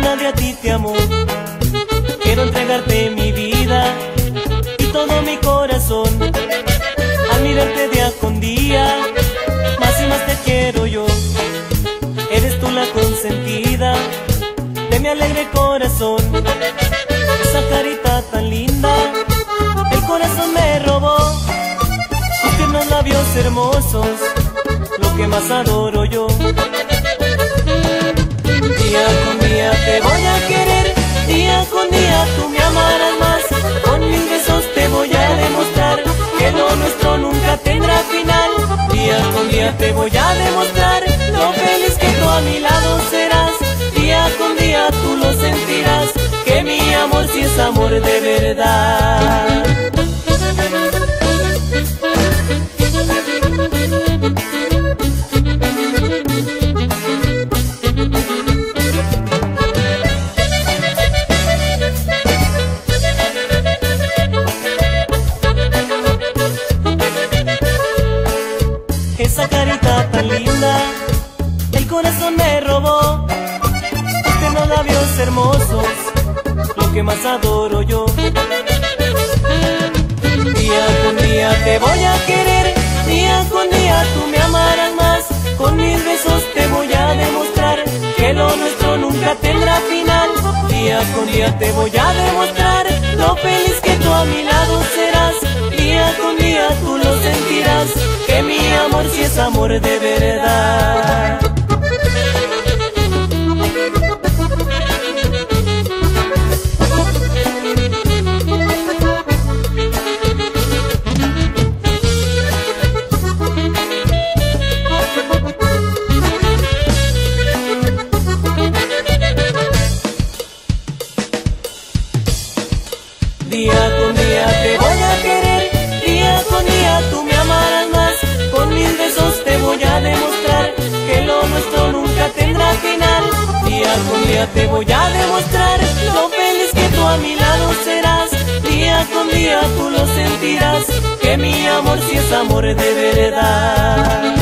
nadie a ti te amó. Quiero entregarte mi vida y todo mi corazón. Al mirarte día con día, más y más te quiero yo. Eres tú la consentida de mi alegre corazón. Esa carita tan linda, el corazón me robó. Sus tiernos labios hermosos, lo que más adoro yo. Amor de verdad. Esa carita tan linda, el corazón me robó. Tiernos labios hermosos, que más adoro yo. Día con día te voy a querer, día con día tú me amarás más. Con mis besos te voy a demostrar que lo nuestro nunca tendrá final. Día con día te voy a demostrar lo feliz que tú a mi lado serás. Día con día tú lo sentirás, que mi amor sí es amor de verdad. Día con día te voy a querer, día con día tú me amarás más. Con mis besos te voy a demostrar que lo nuestro nunca tendrá final. Día con día te voy a demostrar lo feliz que tú a mi lado serás. Día con día tú lo sentirás, que mi amor sí es amor de verdad.